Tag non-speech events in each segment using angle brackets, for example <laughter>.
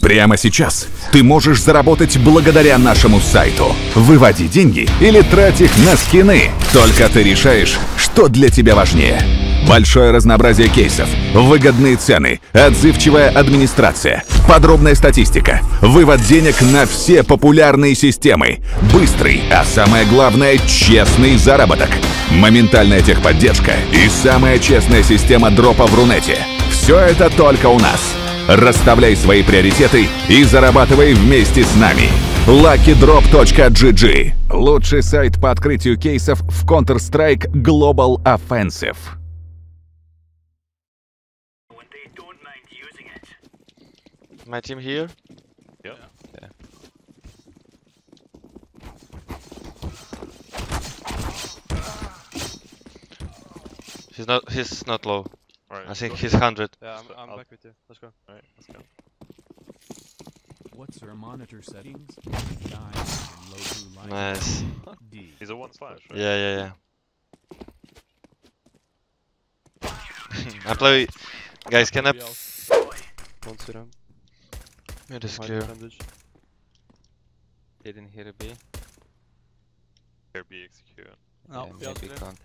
Прямо сейчас ты можешь заработать благодаря нашему сайту. Выводи деньги или трать их на скины. Только ты решаешь, что для тебя важнее. Большое разнообразие кейсов, выгодные цены, отзывчивая администрация, подробная статистика, вывод денег на все популярные системы, быстрый, а самое главное – честный заработок, моментальная техподдержка и самая честная система дропа в Рунете. Все это только у нас. Расставляй свои приоритеты и зарабатывай вместе с нами. luckydrop.gg Лучший сайт по открытию кейсов в Counter-Strike Global Offensive. My team here. Yep. Yeah. He's not. He's not low. Alright. I think he's hundred. Yeah, I'm, I'm back with you. Let's go. Alright, let's go. What's our monitor settings? Nine low blue light. Nice. He's a one slash, right? Yeah, yeah, yeah. <laughs> I play. Guys, can I? Three out. Don't see them. It is clear. bandage. Didn't hear a B. Here, B execute. No, and yeah, maybe can't.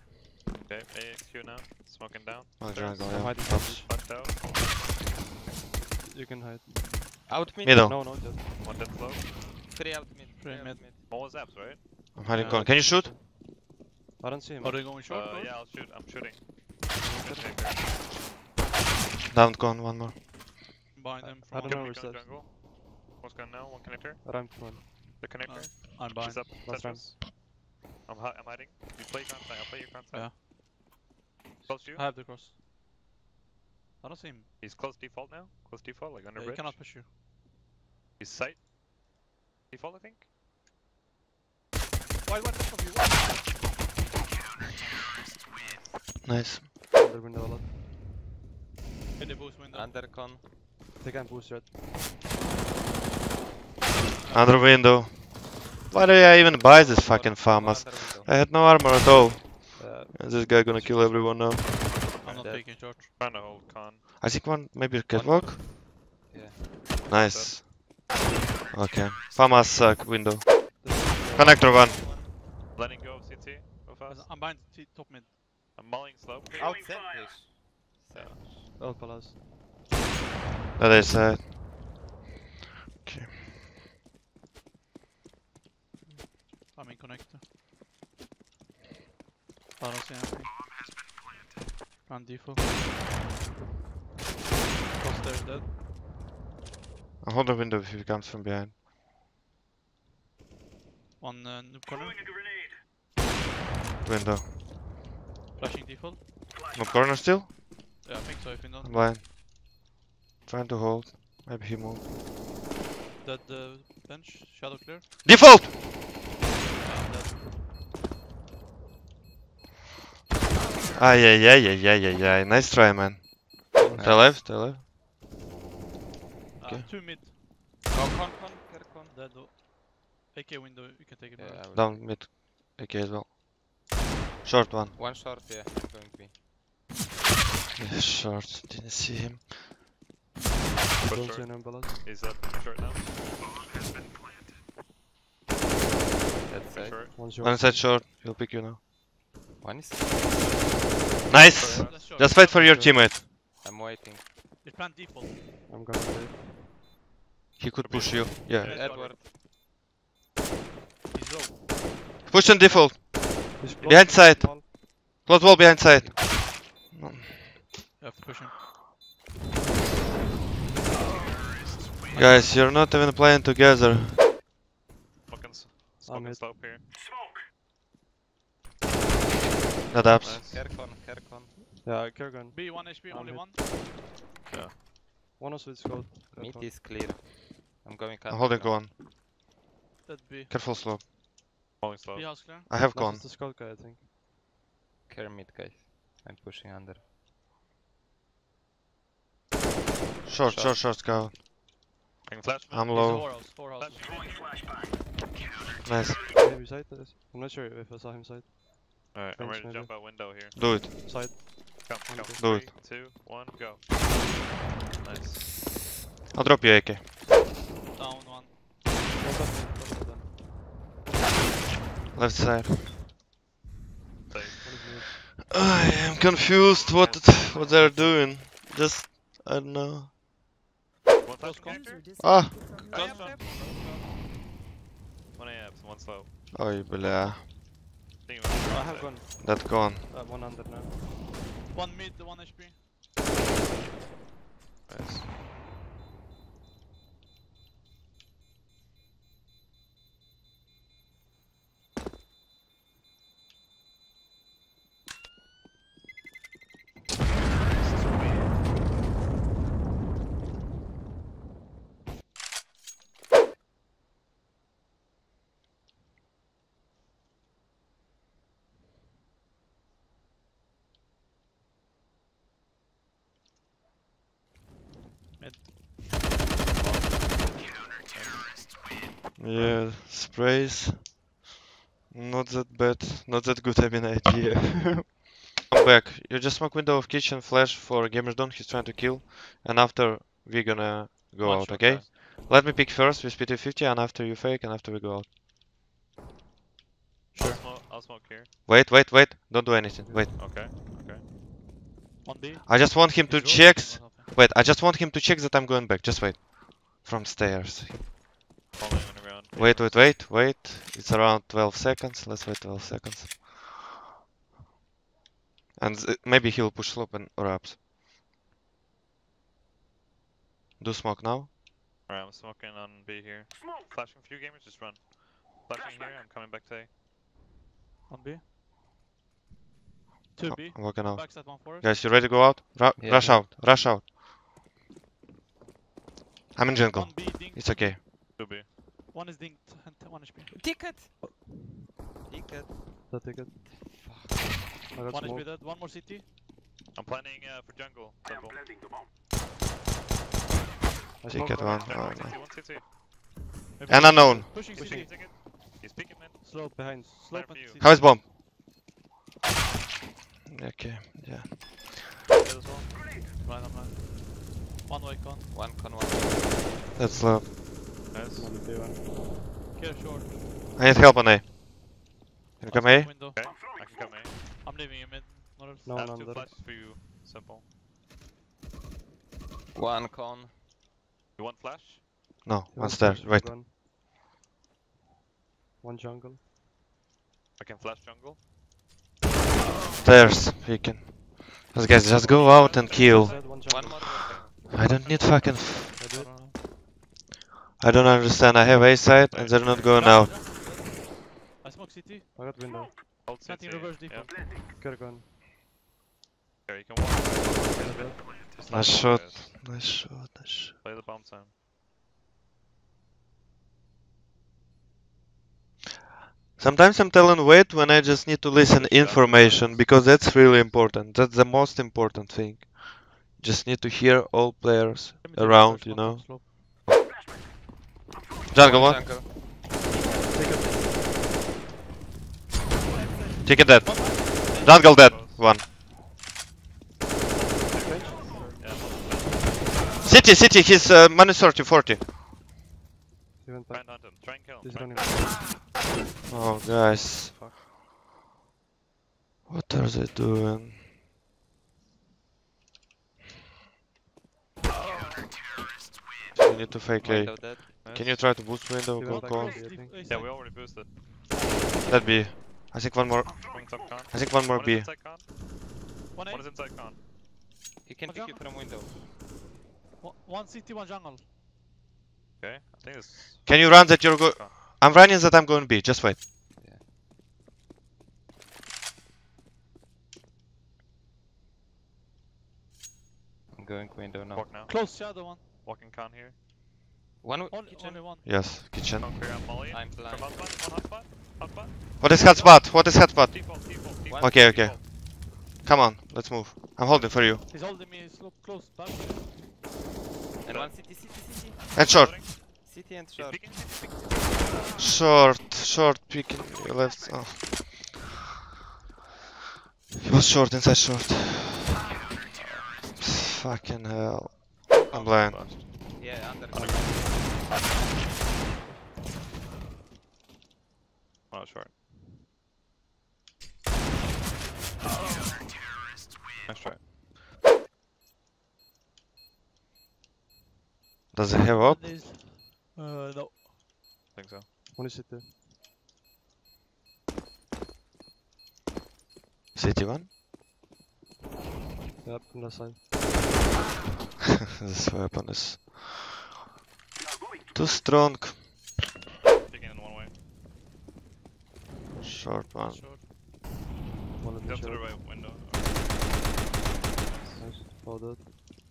Okay, A execute now. Smoking down. Oh, Stairs. jungle, I'm yeah. hiding Tops. Left out. You can hide. Out mid. Middle. No, no, just One dead slow. Three out mid. Three out mid. All zaps, right? I'm hiding Yeah, corner. Can you shoot? I don't see him. Are they going short? Uh, yeah, I'll shoot. I'm shooting. Down gone. One more. Behind them I from don't know One where gun steps. jungle. What's now? One connector. Ramp one. The connector. I'm behind. He's up. Last ramp. I'm, hi- I'm hiding. You play your side. I'll play your front side. Yeah. Close to you. I have the cross. I don't see him. He's close default now. Close default, like under Yeah, he bridge. cannot push you. He's sight. Default, I think. Why, what of you? Nice. Under window a lot. Hit the boost window. Undercon. They can boost red. Under window. Why do I even buy this fucking Under farmers? I had no armor at all. Uh, And this guy gonna kill everyone now. I'm not Dead. taking short. Trying to hold con. I think one maybe a catwalk. Yeah. Nice. Okay. Famas suck window. Connector one. Letting go of CT. Go fast. I'm behind T top mid. I'm mulling slow. Out center. Yeah. all palace. That is side. Okay. I'm in connector. I don't see anything. Run default. Cross stairs dead. I'll hold the window if he comes from behind. One uh, noob corner. Window. Flashing default. No corner still? Yeah, I think so if you don't. I'm blind. Trying to hold. Maybe he moved. Dead uh, bench. Shadow clear. Default! Yeah, dead. Ah, yeah, yeah, yeah, yeah, yeah, yeah. Nice try, man. Stay alive, stay alive. Uh, Okay. two mid. Con, con, con, care con. Dead. AK window. You can take it. Yeah, back. Down mid. AK as well. Short one. One short, yeah. Going B. Yeah, short. Didn't see him. Push Don't see short. anyone palace. He's up short now. That's Push side. short. One short. One inside short. He'll pick you now. One is. Nice! Just wait for your teammate. I'm waiting. They plant default. I'm going to He could push you. Yeah. Yeah. Edward. He's low. Push on default. He's. Behind side. Close wall behind side. You have to push him. Guys, you're not even playing together. Fucking s- I'm smoking here. That apps. Nice. Care con. Yeah, Kerrigan. B, 1 HP, I'm only hit. one. One also with scout. Meat is clear. I'm going I'm counter holding now. one. Dead B. Careful slope. Mulling slope. B house clear. I have gone. the scout guy, I think. Care mid, guys. I'm pushing under. Short, Short. short, short, scout. I can flash. man. I'm low. Four house, four house. Nice. Maybe side. I'm not sure if I saw him side. Alright, I'm ready to jump out window here. Do it. Side. Come, come. Do Three, it. two, one, go. Nice. I'll drop you AK. Down one. Left side. I am confused what it, what they're doing. Just I don't know. Ah. One abs, one slow. Ой, бля. Think Oh, I have gone. that gone. Uh, one under now. One mid, one HP. Nice. Yeah, sprays. Not that bad. Not that good, I mean, <laughs> idea. Come back. You just smoke window of kitchen, flash for Gamers Done, he's trying to kill. And after, we're gonna go One out, okay? guys. Let me pick first with PT50 and after you fake and after we go out. I'll smoke, I'll smoke here. Wait, wait, wait. Don't do anything. Wait. Okay, okay. One B. I just want him to He's check. Rotating or something. Wait, I just want him to check that I'm going back. Just wait. From stairs. Falling on. Wait, wait, wait, wait. It's around 12 seconds. Let's wait 12 seconds. And maybe he'll push slope and or ups. Do smoke now. Alright, I'm smoking on B here. Flashing a few gamers, just run. Flashing here, I'm coming back to A. On B. Two B. I'm walking out. Backside one forest. Guys, you ready to go out? Ru- Yeah, rush yeah. out. Rush out. I'm in jungle. One B dinked. It's okay. 2B. One is dinked and t- one HP. Ticket! Ticket. The ticket. I got One smoke. HP dead. One more CT. I'm planning uh, for jungle. Simple. I Take smoke it one. Jungle, Oh, one. CT, one CT. Maybe And unknown. Pushing Pushing CT. ticket. He's peeking man. Slope behind. Slope Fire and. CT. How is bomb? Okay, yeah. Dead as. Right on right. One way con. One con one. That's low. Nice. One B short. I need help on A. Can you come A? Window. Okay, I can come A. I'm leaving you mid. North. No I one have two flashes for you. Simple. One con. You want flash? No, one One stairs. flash, Wait. One. One jungle. I can flash jungle. Stairs. He can. Those guys just go out and kill. Dead, one jungle. One more. I don't need fucking. I I don't. I don't understand. I have A side and they're not going out. I smoke CT. I got window. Hold CT. Planting reverse Yeah. default. Get gun. Okay, you can walk. Dead. Just Nice shot. Nice shot. Nice shot. Play the bomb time. Sometimes I'm telling wait when I just need to listen information because that's really important. That's the most important thing. Just need to hear all players Let me take around, first you one know. from slope. Jungle one. Take Ticket dead. Jungle dead. One. City, city, he's uh, minus 30, 40. He went try back. and hunt him. Try and kill him. He's Try and running. kill him. Oh, guys. What are they doing? We need to fake A. Window. Can you try to boost window? He Go went back call. to B, I think. Yeah, we already boosted. That B. I think one more. Swing some con. I think one more One B. inside. One A. One is inside con. He can One pick you from window. One- One CT, one jungle. Okay, I think it's. Can you run that you're go? I'm running that I'm going B. Just wait. I'm going window now. Walk now. Close shadow one. Walking con here. One wi- kitchen. only one. Yes, kitchen. Con clear out Molly. I'm From blind. hotspot. One hotspot. Hotspot. What is hotspot? What is hotspot? Default. Default. Default. Okay, okay. Come on, let's move. I'm holding for you. He's holding me slope close. Back. And one city, city, city. And short. Loading. City and short. peeking. He's peeking. Short, short, picking left. Oh. He was short, inside short. Fucking hell. I'm blind. Yeah, under. Oh, that's right. Nice try. Does it have up? Uh, no. I think so. One is city. City one? <laughs> Yep, from that side. this weapon is... too strong. Picking in one way. Short one. Short. One in the to right window. Nice. Hold it.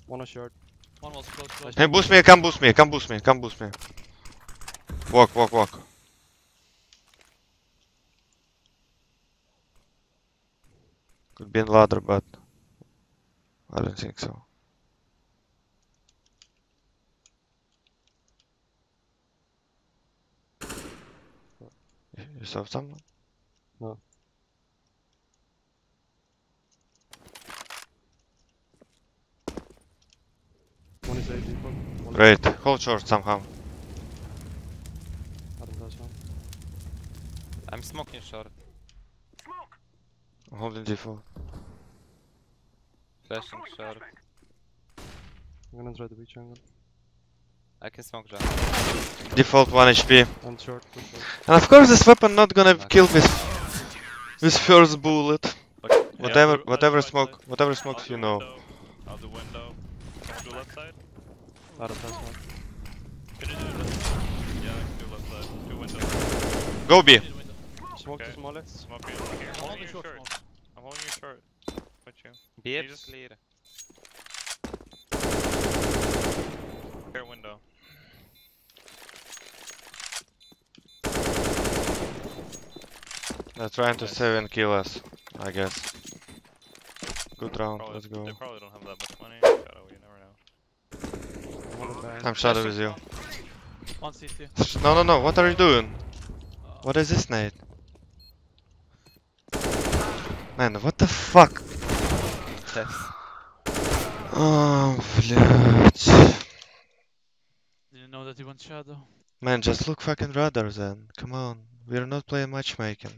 One on short. One was close, close. Hey, boost me, come boost me, come boost me, come boost me. Walk, walk, walk. Could be in ladder, but I don't think so. You saw someone? One is 80. One Great, hold short somehow. I don't touch one. I'm smoking short. I'm holding default. Flashing short. I'm gonna try the beach angle. I can smoke jump. Default 1 HP. And short, two short. And of course this weapon not gonna Okay. kill with with first bullet. Okay. Whatever Yeah, whatever let's smoke side. whatever smokes do you know. window. I'll do window. Do left side? I don't touch one. Can you do left side? Yeah, I can do left side. Do window. Go B. Window. Smoke Okay. the smallest. Smoke here. I'm holding on the you short short. I'm holding you short. With you. BF just- clear. Here window. They're trying to Nice. save and kill us, I guess. Good round, Probably, let's go. They probably don't have that much money. Shadow, you never know. One in back. I'm shadow with you. One CT. <laughs> No no no, what are you doing? Uh, What is this Nate? Man, what the fuck? Test. <sighs> Oh, блядь. Didn't know that he went shadow. Man, just look fucking radar then. Come on. We're not playing matchmaking.